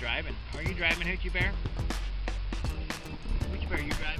driving. Are you driving, Hoochie Bear? Hoochie Bear, are you driving?